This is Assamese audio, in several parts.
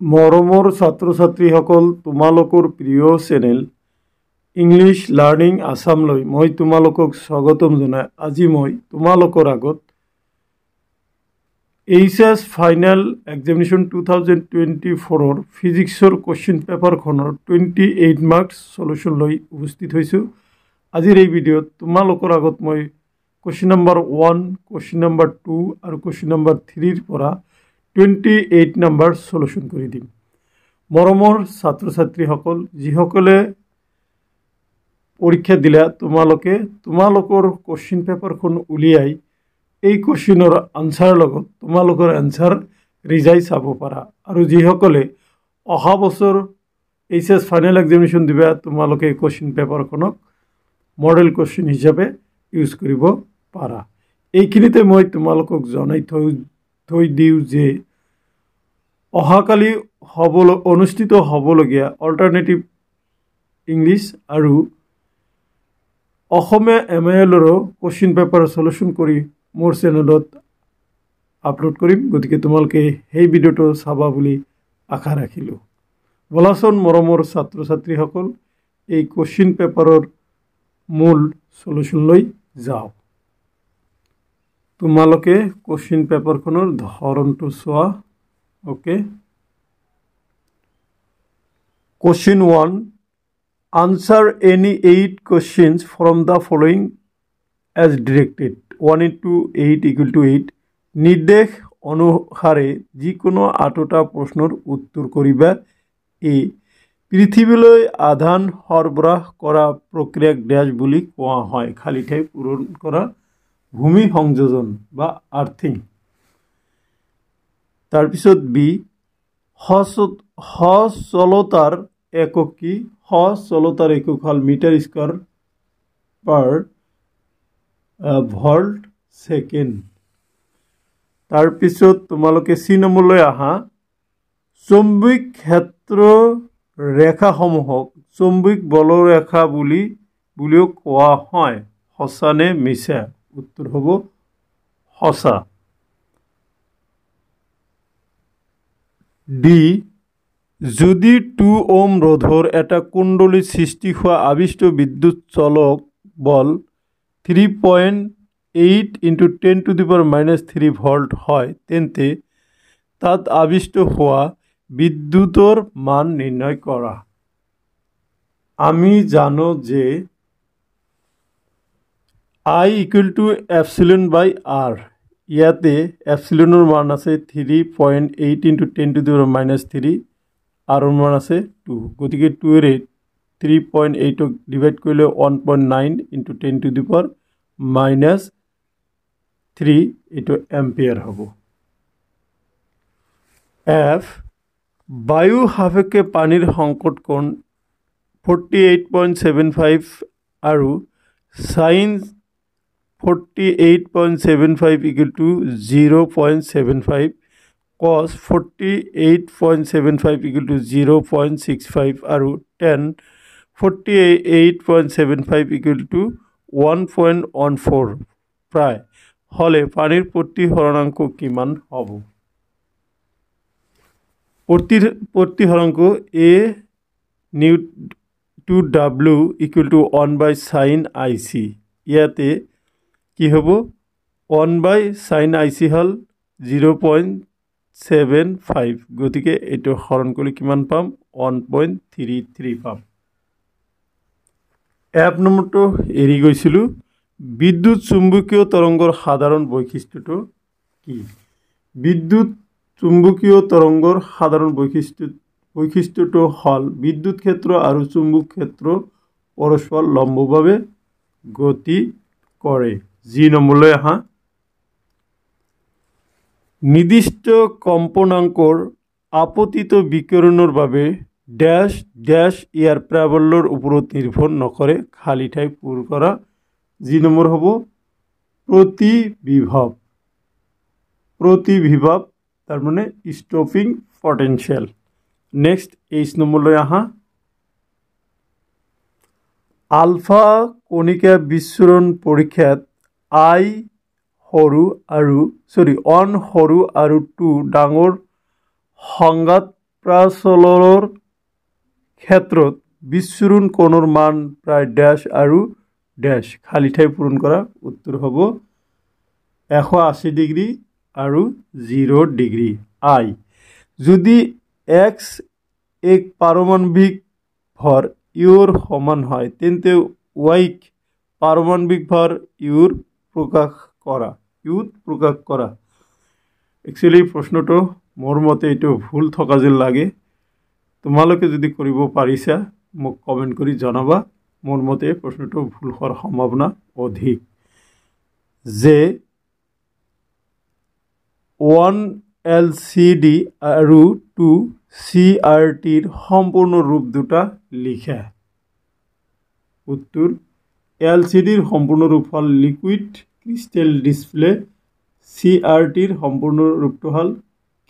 মৰমৰ ছাত্ৰ ছাত্ৰীসকল তোমালোকৰ প্ৰিয় চেনেল ইংলিছ লাৰ্ণিং আছামলৈ মই তোমালোকক স্বাগতম জনাই। আজি মই তোমালোকৰ আগত H S final examination two thousand twenty ফ'ৰৰ ফিজিক্সৰ কুৱেশ্যন পেপাৰখনৰ টুৱেণ্টি এইট মাৰ্কছ চলিউশ্যন লৈ উপস্থিত হৈছোঁ। আজিৰ এই ভিডিঅ'ত তোমালোকৰ আগত মই question number one question number two আৰু কুৱেশ্যন নম্বৰ থ্ৰীৰ পৰা টুৱেণ্টি এইট নাম্বাৰ চলিউশ্যন কৰি দিম মৰমৰ ছাত্ৰ ছাত্ৰীসকল যিসকলে পৰীক্ষা দিলা তোমালোকে তোমালোকৰ কুৱেশ্যন পেপাৰখন উলিয়াই এই কুৱেশ্যনৰ আনচাৰ লগত তোমালোকৰ এনচাৰ ৰিজাই চাব পাৰা আৰু যিসকলে অহা বছৰ এইচ এছ ফাইনেল এক্সামিনেশ্যন দিবা তোমালোকে এই কুৱেশ্যন পেপাৰখনক মডেল কুৱেশ্যন হিচাপে ইউজ কৰিব পাৰা এইখিনিতে মই তোমালোকক জনাই থৈ থৈ দিওঁ যে অহাকালি হ'ব অনুষ্ঠিত হ'বলগীয়া অল্টাৰনেটিভ ইংলিছ আৰু অসমীয়া এম এ এলৰো কুৱেশ্যন পেপাৰ চলিউশ্যন কৰি মোৰ চেনেলত আপলোড কৰিম। গতিকে তোমালোকে সেই ভিডিঅ'টো চাবা বুলি আশা ৰাখিলোঁ। বলাচোন মৰমৰ ছাত্ৰ ছাত্ৰীসকল এই কুৱেশ্যন পেপাৰৰ মূল চলিউশ্যনলৈ যাওঁ তোমালোকে কুৱেশ্যন পেপাৰখনৰ ধৰণটো চোৱা okay question one answer any eight questions from the following as directed one into eight equal to eight নিৰ্দেশ অনুসাৰে যিকোনো আঠটা প্ৰশ্নৰ উত্তৰ কৰিবা এ পৃথিৱীলৈ আধান সৰবৰাহ কৰা প্ৰক্ৰিয়াক ডেছ বুলি কোৱা হয়। খালী ঠাই পূৰণ কৰা ভূমি সংযোজন বা আৰ্থিং। তাৰপিছত বি সচলতাৰ একক কি? সচলতাৰ একক হ'ল metre square per volt second. তাৰপিছত তোমালোকে চি নম্বৰলৈ আহা। চৌম্বিক ক্ষেত্ৰ ৰেখাসমূহক চৌম্বিক বলৰেখা বুলি বুলিও কোৱা হয়। সঁচা নে মিছা? উত্তৰ হ'ব সঁচা। ডি যদি টু ওম ৰোধৰ এটা কুণ্ডলীত সৃষ্টি হোৱা আবিষ্ট বিদ্যুৎ চলক বল three point eight into ten to the power minus three volt হয় তেন্তে তাত আবিষ্ট হোৱা বিদ্যুতৰ মান নিৰ্ণয় কৰা। আমি জানো যে I equal to epsilon by R ইয়াতে এফচিলনৰ মান আছে three point eight into ten to the power minus three আৰৰ মান আছে টু গতিকে টুৱেৰে থ্ৰী পইণ্ট এইটক ডিভাইড কৰিলে one point nine into ten to the power minus three এইটো এম্পিয়াৰ হ'ব। এফ বায়ু সাপেক্ষে পানীৰ সংকট কোণ forty eight point seven five আৰু sines forty eight point seven five equal to zero' point seven five cos forty eight point seven five equal to zero' point six five আৰু tan forty eight point seven five equal to one point one four প্ৰায় হ'লে পানীৰ প্ৰতিহৰণাংক কিমান হ'ব? প্ৰতি প্ৰতিহৰাংক a nu to W equal to one by sine I C ইয়াতে কি হ'ব? One by sine I C হ'ল জিৰ' পইণ্ট ছেভেন ফাইভ। গতিকে এইটো হৰণ কৰি কিমান পাম? ওৱান পইণ্ট থ্ৰী থ্ৰী পাম। এপ নম্বৰটো এৰি গৈছিলোঁ। বিদ্যুৎ চুম্বকীয় তৰংগৰ সাধাৰণ বৈশিষ্ট্যটো কি? বিদ্যুৎ চুম্বকীয় তৰংগৰ সাধাৰণ বৈশিষ্ট্য বৈশিষ্ট্যটো হ'ল বিদ্যুৎ ক্ষেত্ৰ আৰু চুম্বক ক্ষেত্ৰ পৰস্পৰ লম্বভাৱে গতি কৰে। যি নম্বৰলৈ আহা নিৰ্দিষ্ট কম্পনাংকৰ আপতিত বিকিৰণৰ বাবে ডেছ ডেছ ইয়াৰ প্ৰাবল্যৰ ওপৰত নিৰ্ভৰ নকৰে খালী ঠাই পূৰ কৰা যি নম্বৰ হ'ব প্ৰতিবিভৱ। প্ৰতিবিভৱ তাৰমানে ষ্টপিং পটেঞ্চিয়েল নেক্সট এইচ নম্বৰলৈ আহা আলফা কণিকা বিস্ফোৰণ পৰীক্ষাত আই সৰু আৰু চৰি ওৱান সৰু আৰু টু ডাঙৰ সংঘাত প্ৰাচলৰ ক্ষেত্ৰত বিচ্ছুৰণ কোণৰ মান প্ৰায় ডেছ আৰু ডেছ খালী ঠাই পূৰণ কৰা উত্তৰ হ'ব এশ আশী ডিগ্ৰী আৰু জিৰ' ডিগ্ৰী। আই যদি এক্স এক পাৰমাণৱিক ভৰ ইউৰ সমান হয় তেন্তে ৱাইক পাৰমাণৱিক ভৰ ইউৰ প্ৰকাশ কৰা। ইউত প্ৰকাশ কৰা। একচুৱেলি প্ৰশ্নটো মোৰ মতে এইটো ভুল থকা যেন লাগে। তোমালোকে যদি কৰিব পাৰিছা মোক কমেণ্ট কৰি জনাবা। মোৰ মতে প্ৰশ্নটো ভুল হোৱাৰ সম্ভাৱনা অধিক। যে ওৱান এল চি ডি আৰু টু চি আৰ টিৰ সম্পূৰ্ণ ৰূপ দুটা লিখা। উত্তৰ এল চি ডিৰ সম্পূৰ্ণ ৰূপ হ'ল liquid crystal display C R টিৰ সম্পূৰ্ণ ৰূপটো হ'ল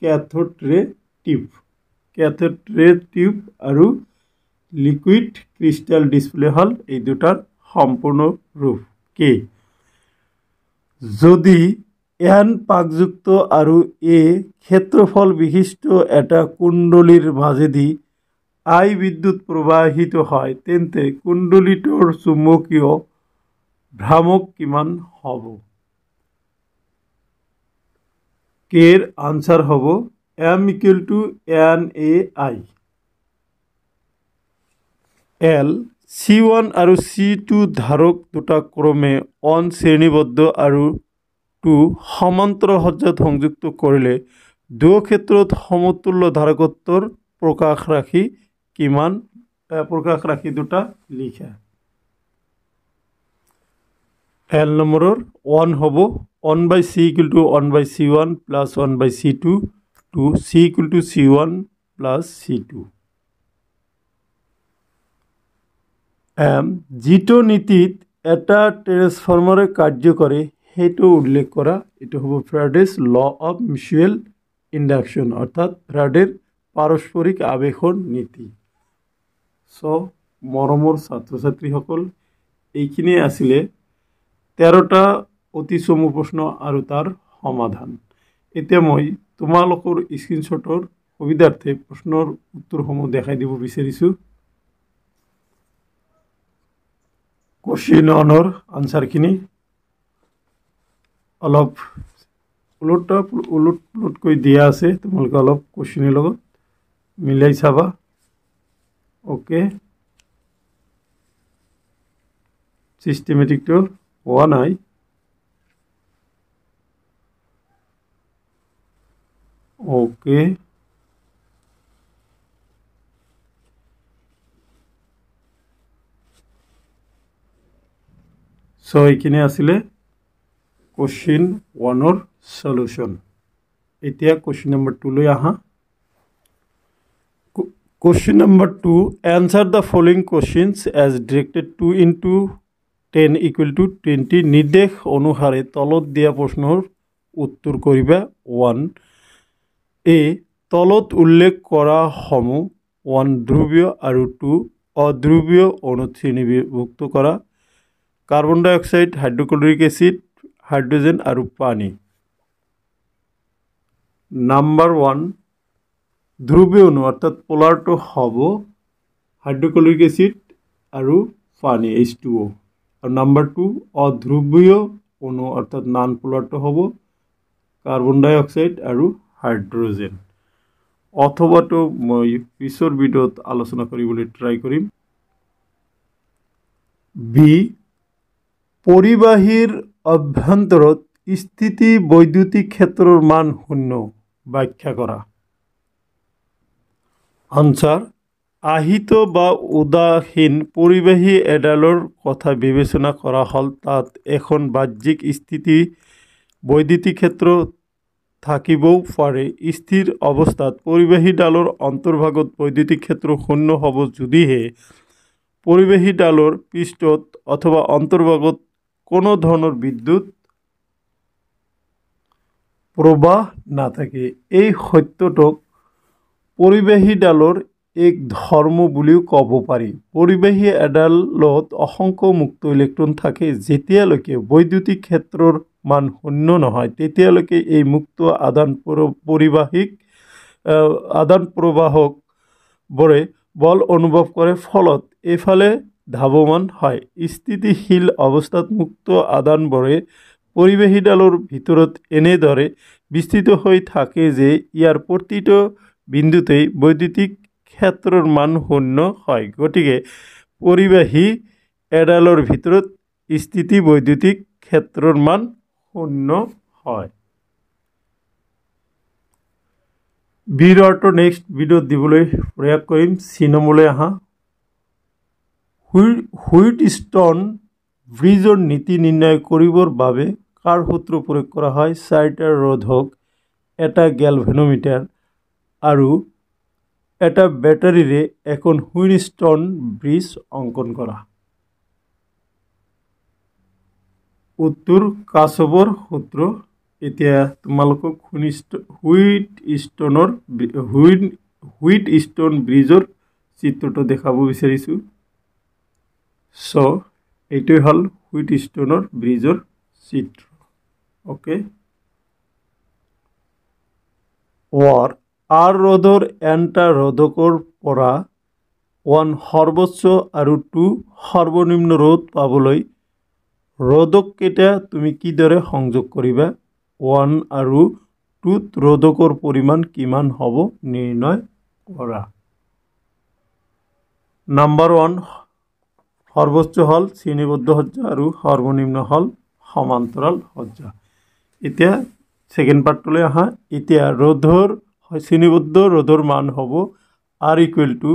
কেথোড ৰে টিউব। কেথোড ৰে টিউব আৰু লিকুইড ক্ৰিস্টাল ডিসপ্লে হল এই দুটাৰ সম্পূৰ্ণ ৰূপ কে? যদি এন পাকযুক্ত আৰু এ ক্ষেত্ৰফল বিশিষ্ট এটা কুণ্ডলীৰ মাজেদি আই বিদ্যুৎ প্ৰবাহিত হয় তেন্তে কুণ্ডলীটোৰ চুম্বকীয় ভ্ৰামক কিমান হ'ব? কেৰ আনচাৰ হ'ব? M equal to N A I. L C one আৰু চি টু ধাৰক দুটা ক্ৰমে অন শ্ৰেণীবদ্ধ আৰু টু সমান্তৰ সজ্জাত সংযুক্ত কৰিলে দুয়ো ক্ষেত্ৰত সমতুল্য ধাৰকত্বৰ প্ৰকাশ ৰাখি কিমান প্ৰকাশ ৰাখি দুটা লিখা। এল নম্বৰৰ ওৱান হ'ব one by C equal to one by C one plus one by C two two C equal to C one plus C two যিটো নীতিত এটা ট্ৰেন্সফৰ্মাৰে কাৰ্য কৰে সেইটো উল্লেখ কৰা এইটো হ'ব ফ্ৰাডেজ ল অফ মিউচুৱেল ইণ্ডাকশ্যন অৰ্থাৎ ফ্ৰাডেৰ পাৰস্পৰিক আৱেশৰ নীতি। চ' মৰমৰ ছাত্ৰ ছাত্ৰীসকল এইখিনিয়ে আছিলে। তেৰটা অতি চমু প্ৰশ্ন আৰু তাৰ সমাধান। এতিয়া মই তোমালোকৰ স্ক্ৰীনশ্বটৰ সুবিধাৰ্থে প্ৰশ্নৰ উত্তৰসমূহ দেখাই দিব বিচাৰিছোঁ। কুৱেশ্যন অনৰ আনচাৰখিনি অলপ ওলোটা ওলোট ওলোটকৈ দিয়া আছে। তোমালোকে অলপ কুৱেশ্যনৰ লগত মিলাই চাবা। অ'কে চিষ্টেমেটিকটো হোৱা নাই ওকে চ' এইখিনি আছিলে কুৱেশ্যন ওৱানৰ চলিউশ্যন এতিয়া কুৱেশ্যন নম্বৰ টুলৈ আহা। Question number two answer the following questions as directed two into ten equal to twenty নিৰ্দেশ অনুসাৰে তলত দিয়া প্ৰশ্নৰ উত্তৰ কৰিবা ওৱান এ তলত উল্লেখ কৰাসমূহ ওৱান ধ্ৰুৱীয় আৰু টু অধ্ৰুৱীয় অনুত শ্ৰেণীভুক্ত কৰা carbon dioxide hydrochloric acid hydrogen আৰু পানী নাম্বাৰ ওৱান ধ্ৰুৱীয় অনু অৰ্থাৎ পলাৰটো হ'ব হাইড্ৰক্লৰিক এচিড আৰু পানী এইচ টু অ' আৰু নাম্বাৰ টু অধ্ৰুৱীয় অনু অৰ্থাৎ নান পোলাৰটো হ'ব কাৰ্বন ডাই অক্সাইড আৰু হাইড্ৰজেন। অথবাটো মই পিছৰ ভিডিঅ'ত আলোচনা কৰিবলৈ ট্ৰাই কৰিম। বি পৰিবাহীৰ অভ্যন্তৰত স্থিতি বৈদ্যুতিক ক্ষেত্ৰৰ মান শূন্য। ব্যাখ্যা কৰা। আনচাৰ আহিত বা উদাসীন পৰিবাহী এডালৰ কথা বিবেচনা কৰা হ'ল, তাত এখন বাহ্যিক স্থিতি, বৈদ্যুতিক ক্ষেত্ৰ থাকিবও পাৰে। স্থিৰ অৱস্থাত পৰিবাহীডালৰ অন্তৰ্ভাগত বৈদ্যুতিক ক্ষেত্ৰ শূন্য হ'ব যদিহে পৰিবাহীডালৰ পৃষ্ঠত অথবা অন্তৰ্ভাগত কোনো ধৰণৰ বিদ্যুৎ প্ৰবাহ নাথাকে। এই সত্যটোক পৰিবাহীডালৰ এক ধৰ্ম বুলিও ক'ব পাৰি। পৰিবাহী এডালত অসংখ্য মুক্ত ইলেক্ট্ৰন থাকে। যেতিয়ালৈকে বৈদ্যুতিক ক্ষেত্ৰৰ মান শূন্য নহয় তেতিয়ালৈকে এই মুক্ত আদান পৰিবাহীক আদান প্ৰবাহক বোৰে বল অনুভৱ কৰে ফলত এইফালে ধাৱমান হয়। স্থিতিশীল অৱস্থাত মুক্ত আদানবোৰে পৰিৱেশীডালৰ ভিতৰত এনেদৰে বিস্তৃত হৈ থাকে যে ইয়াৰ প্ৰতিটো বিন্দুতেই বৈদ্যুতিক ক্ষেত্ৰৰ মান শূন্য হয়। গতিকে পৰিবাহী এডালৰ ভিতৰত স্থিতি বৈদ্যুতিক ক্ষেত্ৰৰ মান শূন্য হয়। বিৰ অৰ্থ নেক্সট ভিডিঅ'ত দিবলৈ প্ৰয়াস কৰিম। চি নম্বৰলৈ আহা। হুইট ষ্টন ব্ৰিজৰ নীতি নিৰ্ণয় কৰিবৰ বাবে কাৰ সূত্ৰ প্ৰয়োগ কৰা হয়? চাৰিটা ৰোধক এটা গেলভেনোমিটাৰ। আৰু এটা বেটাৰীৰে এখন হুইনষ্টন ব্ৰিজ অংকন কৰা। উত্তৰ কাছবৰ সূত্ৰ এতিয়া তোমালোকক হুইষ্ট হুইট ষ্টনৰ হুইট হুইট ষ্টন ব্ৰিজৰ চিত্ৰটো দেখাব বিচাৰিছোঁ। চ' এইটোৱে হ'ল হুইট ষ্টনৰ ব্ৰিজৰ চিত্ৰ। অ'কে? ৱাৰ আৰ ৰ'দৰ এনটা ৰ'দকৰ পৰা ওৱান সৰ্বোচ্চ আৰু টু সৰ্বনিম্ন ৰ'দ পাবলৈ ৰ'দককেইটা তুমি কিদৰে সংযোগ কৰিবা? ওৱান আৰু টুত ৰ'দকৰ পৰিমাণ কিমান হ'ব নিৰ্ণয় কৰা। নাম্বাৰ ওৱান সৰ্বোচ্চ হ'ল শ্ৰেণীবদ্ধ সজ্জা আৰু সৰ্বনিম্ন হ'ল সমান্তৰাল সজ্জা। এতিয়া ছেকেণ্ড পাৰ্টটোলৈ আহা। এতিয়া ৰ'দৰ শ্ৰেণীবদ্ধ ৰ'দৰ মান হ'ব R equal to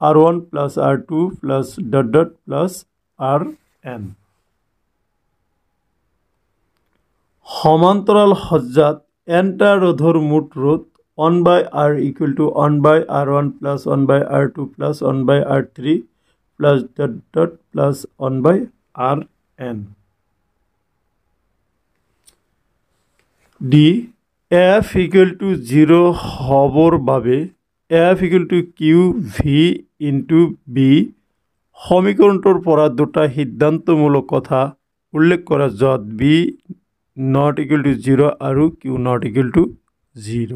R one plus R two plus dot dot plus R N সমান্তৰাল সজ্জাত এনটা ৰ'দৰ মুঠ ৰ'দ one by R equal to one by R one plus one by R two plus one by R three plus dot dot plus one by R N D F equal to zero' হ'বৰ বাবে F equal to Q V into B সমীকৰণটোৰ পৰা দুটা সিদ্ধান্তমূলক কথা উল্লেখ কৰা য'ত B not equal to zero' আৰু Q not equal to zero'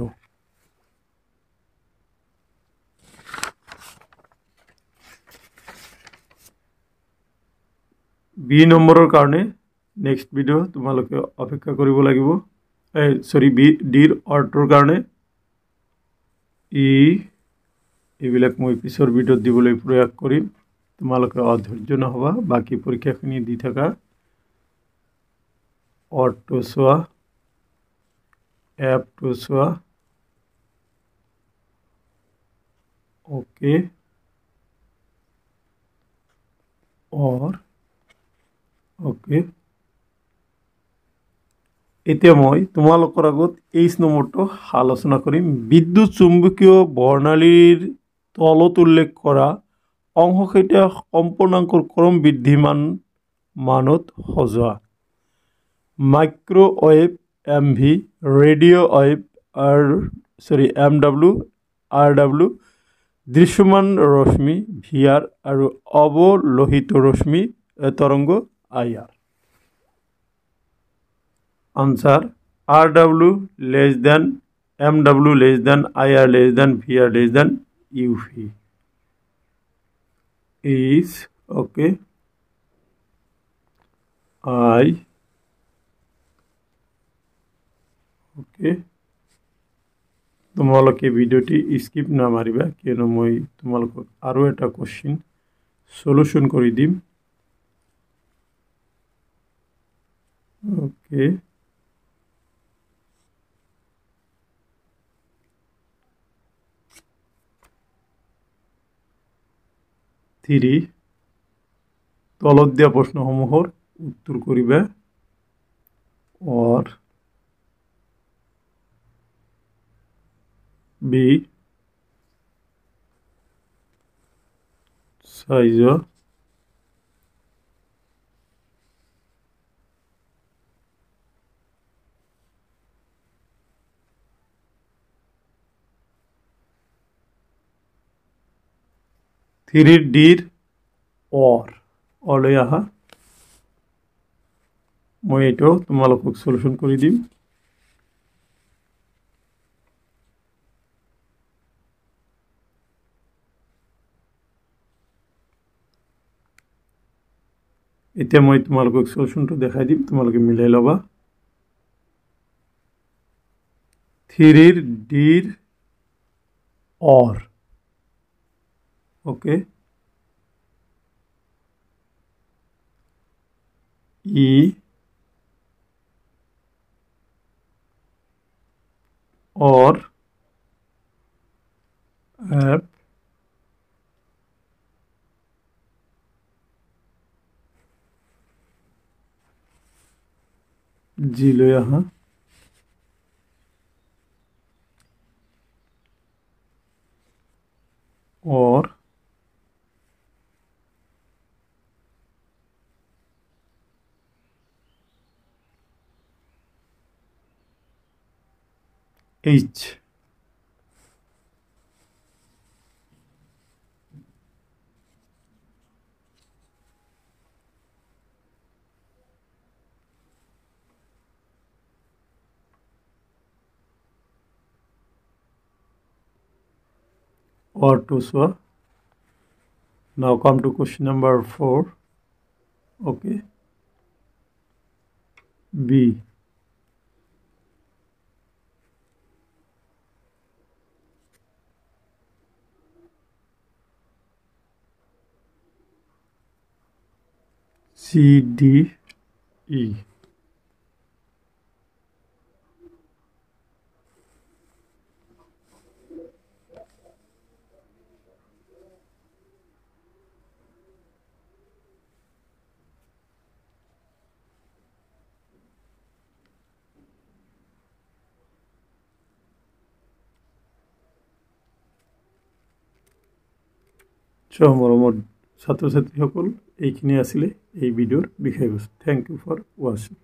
B নম্বৰৰ কাৰণে নেক্সট ভিডিঅ' তোমালোকে অপেক্ষা কৰিব লাগিব। চৰি বি ডিৰ অৰ্থৰ কাৰণে ই এইবিলাক মই পিছৰ ভিডিঅ'ত দিবলৈ প্ৰয়াস কৰিম। তোমালোকে অধৈৰ্য নহ'বা। বাকী পৰীক্ষাখিনি দি থকা। অৰ্থটো চোৱা। এপটো চোৱা। অ'কে অৰ। অ'কে এতিয়া মই তোমালোকৰ আগত এইচ নম্বৰটো আলোচনা কৰিম। বিদ্যুৎ চুম্বকীয় বৰ্ণালীৰ তলত উল্লেখ কৰা অংশকেইটা কম্পনাংকৰ ক্ৰম বৃদ্ধিমান মানত সজোৱা। Microwave M V radio' wave R চৰি এম ডাব্লিউ আৰ ডাব্লিউ দৃশ্যমান ৰশ্মি ভি আৰ আৰু অৱলোহিত ৰশ্মি তৰংগ I R. Answer rw less than mw less than ir less than vr less than uv is okay i okay তোমালোকে ভিডিঅ'টি স্কিপ নামাৰিবা কিয়নো মই তোমালোকক আৰু এটা কুৱেশ্যন চলুশ্যন কৰি দিম অ'কে থ্ৰী তলত দিয়া প্ৰশ্নসমূহৰ উত্তৰ কৰিবা অৰ বি চাইজ three deer or or yaha moi eto tumalok solution kori dim ite moi tumalok solution to dekhai dim tumaloke milai loba three deer or okay E or F G लो यहाँ। H. Or to so now come to question number 4 okay. B C D E. Ciao, amore, amore. ছাত্ৰ ছাত্ৰীসকল এইখিনি আছিলে এই ভিডিঅ'ৰ বিষয়বস্তু। থেংক ইউ ফৰ ৱাচিং